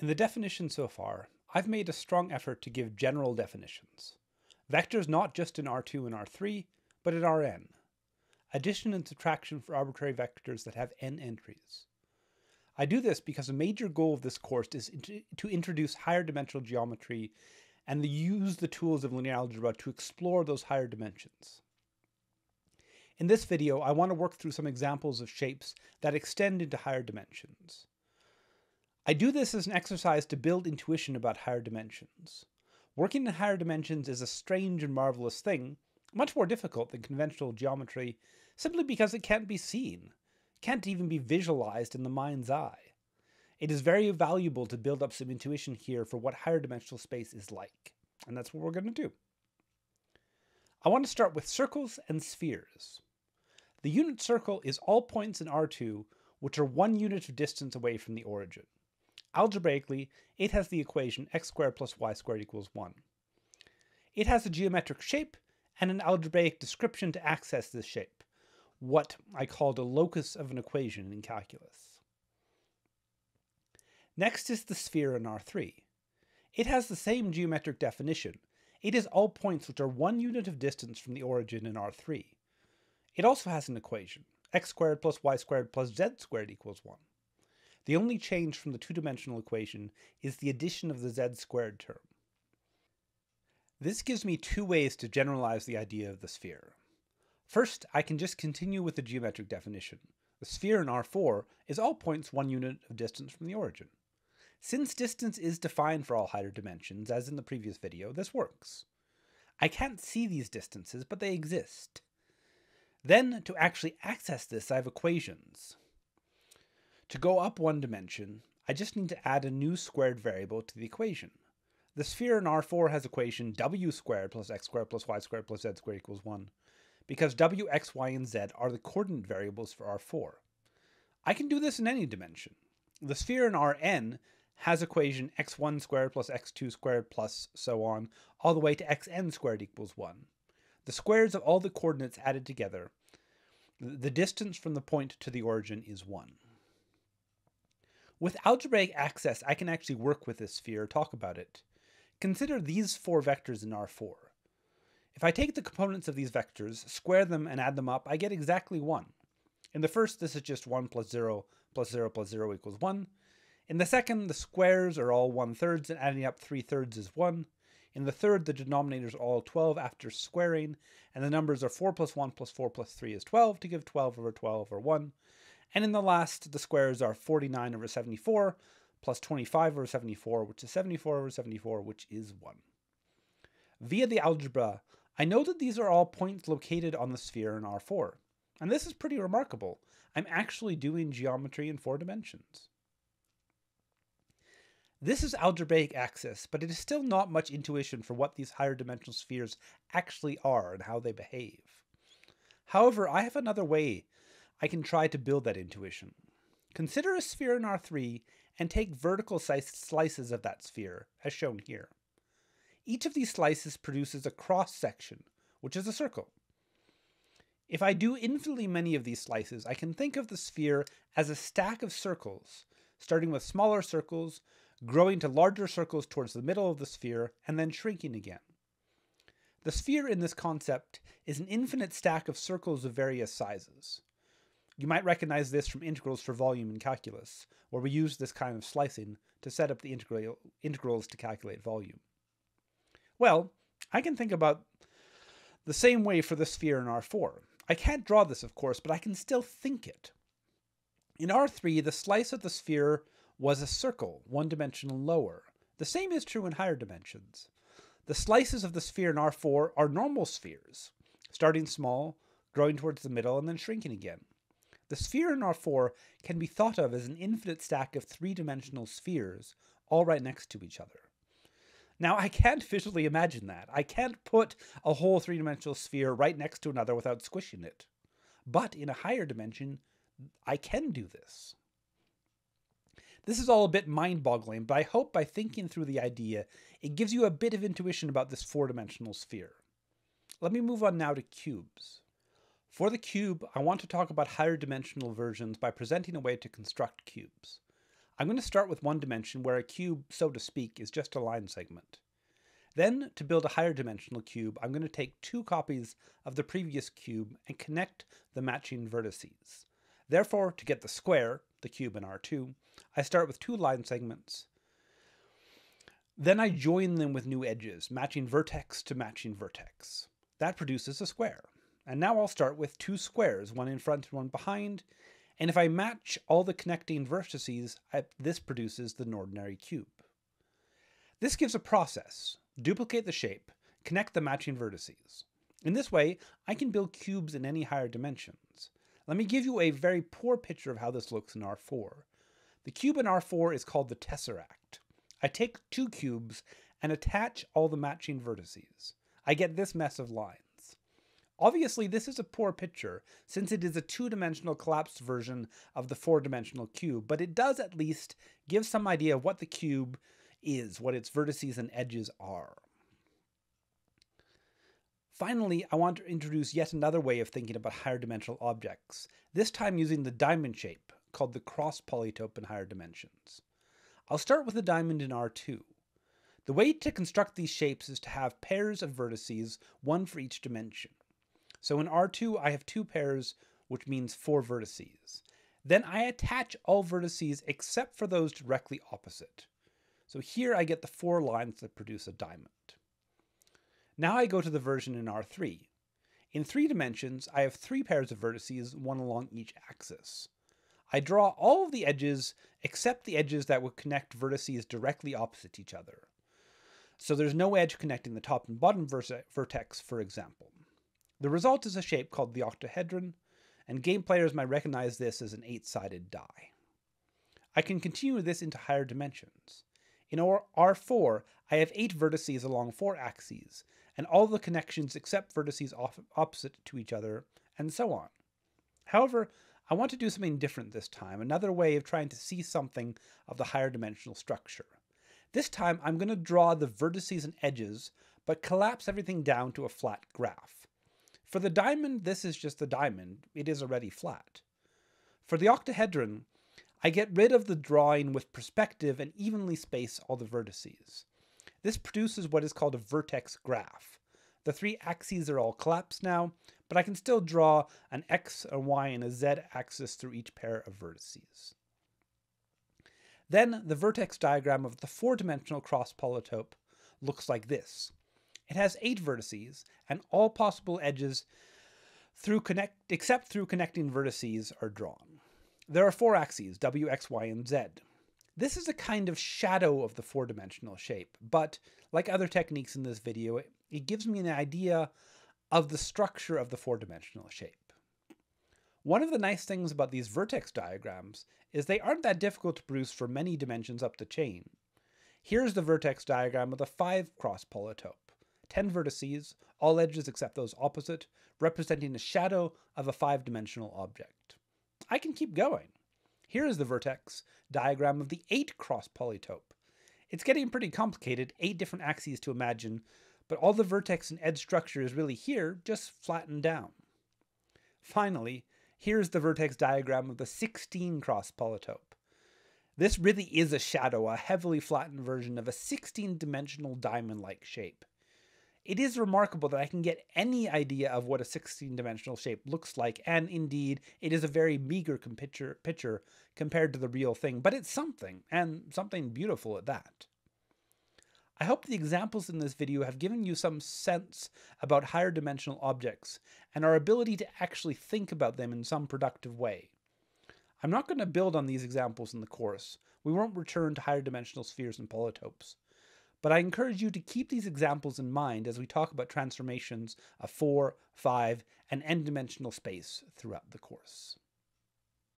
In the definition so far, I've made a strong effort to give general definitions. Vectors not just in R2 and R3, but in Rn. Addition and subtraction for arbitrary vectors that have n entries. I do this because a major goal of this course is to introduce higher dimensional geometry and use the tools of linear algebra to explore those higher dimensions. In this video, I want to work through some examples of shapes that extend into higher dimensions. I do this as an exercise to build intuition about higher dimensions. Working in higher dimensions is a strange and marvelous thing, much more difficult than conventional geometry, simply because it can't be seen, can't even be visualized in the mind's eye. It is very valuable to build up some intuition here for what higher dimensional space is like, and that's what we're going to do. I want to start with circles and spheres. The unit circle is all points in R2 which are one unit of distance away from the origin. Algebraically, it has the equation x squared plus y squared equals 1. It has a geometric shape and an algebraic description to access this shape, what I called a locus of an equation in calculus. Next is the sphere in R3. It has the same geometric definition. It is all points which are one unit of distance from the origin in R3. It also has an equation, x squared plus y squared plus z squared equals 1. The only change from the two-dimensional equation is the addition of the z squared term. This gives me two ways to generalize the idea of the sphere. First, I can just continue with the geometric definition. The sphere in R4 is all points one unit of distance from the origin. Since distance is defined for all higher dimensions, as in the previous video, this works. I can't see these distances, but they exist. Then, to actually access this, I have equations. To go up one dimension, I just need to add a new squared variable to the equation. The sphere in R4 has equation w squared plus x squared plus y squared plus z squared equals 1, because w, x, y, and z are the coordinate variables for R4. I can do this in any dimension. The sphere in Rn has equation x1 squared plus x2 squared plus so on, all the way to xn squared equals 1. The squares of all the coordinates added together, the distance from the point to the origin is 1. With algebraic access, I can actually work with this sphere, talk about it. Consider these four vectors in R4. If I take the components of these vectors, square them, and add them up, I get exactly 1. In the first, this is just 1 plus 0 plus 0 plus 0 equals 1. In the second, the squares are all 1 thirds, and adding up 3 thirds is 1. In the third, the denominators are all 12 after squaring, and the numbers are 4 plus 1 plus 4 plus 3 is 12 to give 12 over 12 or 1. And in the last, the squares are 49 over 74 plus 25 over 74, which is 74 over 74, which is 1. Via the algebra, I know that these are all points located on the sphere in R4. And this is pretty remarkable. I'm actually doing geometry in four dimensions. This is algebraic access, but it is still not much intuition for what these higher dimensional spheres actually are and how they behave. However, I have another way I can try to build that intuition. Consider a sphere in R3 and take vertical slices of that sphere, as shown here. Each of these slices produces a cross section, which is a circle. If I do infinitely many of these slices, I can think of the sphere as a stack of circles, starting with smaller circles, growing to larger circles towards the middle of the sphere, and then shrinking again. The sphere in this concept is an infinite stack of circles of various sizes. You might recognize this from integrals for volume in calculus, where we use this kind of slicing to set up the integral, integrals to calculate volume. Well, I can think about the same way for the sphere in R4. I can't draw this, of course, but I can still think it. In R3, the slice of the sphere was a circle, one dimension lower. The same is true in higher dimensions. The slices of the sphere in R4 are normal spheres, starting small, growing towards the middle, and then shrinking again. The sphere in R4 can be thought of as an infinite stack of three-dimensional spheres, all right next to each other. Now, I can't visually imagine that. I can't put a whole three-dimensional sphere right next to another without squishing it. But in a higher dimension, I can do this. This is all a bit mind-boggling, but I hope by thinking through the idea, it gives you a bit of intuition about this four-dimensional sphere. Let me move on now to cubes. For the cube, I want to talk about higher dimensional versions by presenting a way to construct cubes. I'm going to start with one dimension where a cube, so to speak, is just a line segment. Then, to build a higher dimensional cube, I'm going to take two copies of the previous cube and connect the matching vertices. Therefore, to get the square, the cube in R2, I start with two line segments. Then I join them with new edges, matching vertex to matching vertex. That produces a square. And now I'll start with two squares, one in front and one behind, and if I match all the connecting vertices, I, this produces the ordinary cube. This gives a process. Duplicate the shape, connect the matching vertices. In this way, I can build cubes in any higher dimensions. Let me give you a very poor picture of how this looks in R4. The cube in R4 is called the tesseract. I take two cubes and attach all the matching vertices. I get this mess of lines. Obviously, this is a poor picture, since it is a two-dimensional collapsed version of the four-dimensional cube, but it does at least give some idea of what the cube is, what its vertices and edges are. Finally, I want to introduce yet another way of thinking about higher dimensional objects, this time using the diamond shape, called the cross polytope in higher dimensions. I'll start with the diamond in R2. The way to construct these shapes is to have pairs of vertices, one for each dimension. So in R2, I have two pairs, which means four vertices. Then I attach all vertices except for those directly opposite. So here I get the four lines that produce a diamond. Now I go to the version in R3. In three dimensions, I have three pairs of vertices, one along each axis. I draw all of the edges except the edges that would connect vertices directly opposite each other. So there's no edge connecting the top and bottom vertex, for example. The result is a shape called the octahedron, and game players might recognize this as an eight-sided die. I can continue this into higher dimensions. In R4, I have eight vertices along four axes, and all the connections except vertices opposite to each other, and so on. However, I want to do something different this time, another way of trying to see something of the higher dimensional structure. This time, I'm going to draw the vertices and edges, but collapse everything down to a flat graph. For the diamond, this is just the diamond. It is already flat. For the octahedron, I get rid of the drawing with perspective and evenly space all the vertices. This produces what is called a vertex graph. The three axes are all collapsed now, but I can still draw an x, a y, and a z axis through each pair of vertices. Then the vertex diagram of the four-dimensional cross polytope looks like this. It has eight vertices, and all possible edges through connect except through connecting vertices are drawn. There are four axes, w, x, y, and z. This is a kind of shadow of the four-dimensional shape, but like other techniques in this video, it, gives me an idea of the structure of the four-dimensional shape. One of the nice things about these vertex diagrams is they aren't that difficult to produce for many dimensions up the chain. Here's the vertex diagram of the 5 cross polytope. 10 vertices, all edges except those opposite, representing a shadow of a five-dimensional object. I can keep going. Here is the vertex diagram of the 8 cross polytope. It's getting pretty complicated, 8 different axes to imagine, but all the vertex and edge structure is really here, just flattened down. Finally, here's the vertex diagram of the 16 cross polytope. This really is a shadow, a heavily flattened version of a 16-dimensional diamond-like shape. It is remarkable that I can get any idea of what a 16 dimensional shape looks like, and indeed, it is a very meager picture, picture compared to the real thing, but it's something, and something beautiful at that. I hope the examples in this video have given you some sense about higher dimensional objects and our ability to actually think about them in some productive way. I'm not going to build on these examples in the course. We won't return to higher dimensional spheres and polytopes. But I encourage you to keep these examples in mind as we talk about transformations of 4, 5, and n-dimensional space throughout the course.